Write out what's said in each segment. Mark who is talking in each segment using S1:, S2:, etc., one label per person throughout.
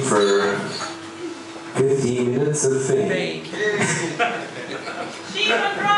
S1: for 15 minutes of fame.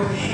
S2: with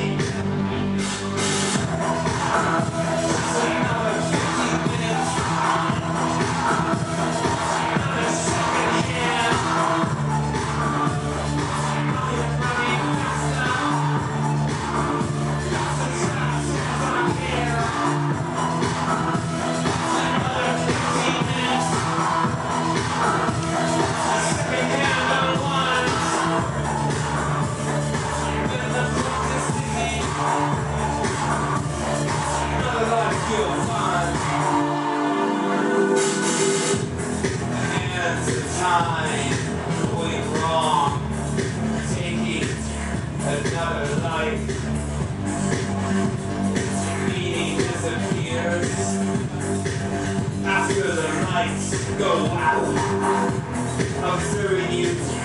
S2: time going wrong, taking another life. Meaning disappears after the lights go out, obscuring you.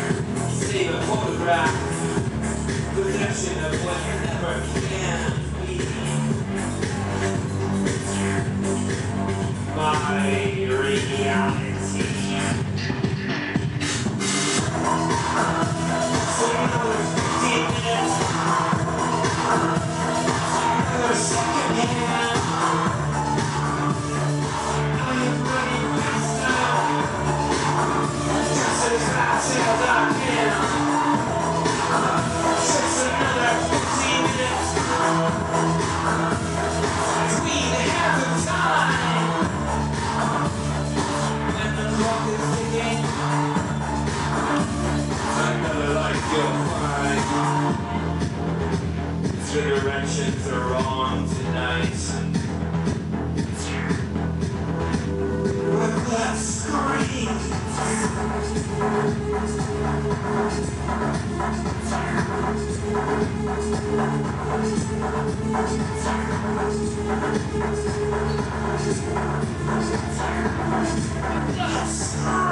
S1: Yes!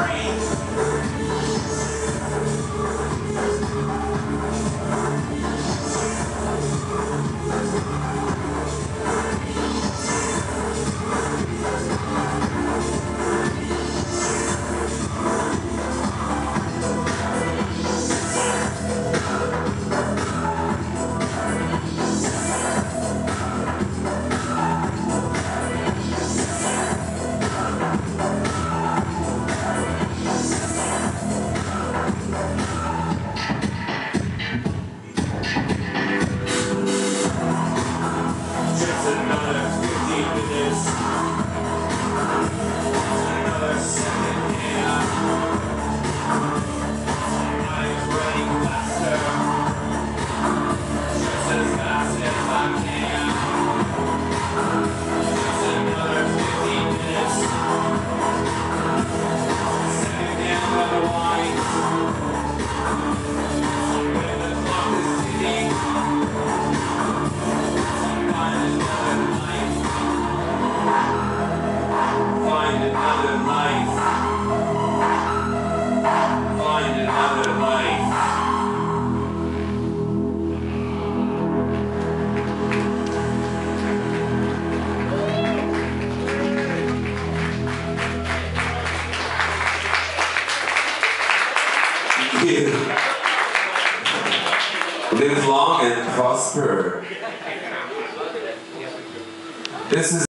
S1: Live long and prosper. This is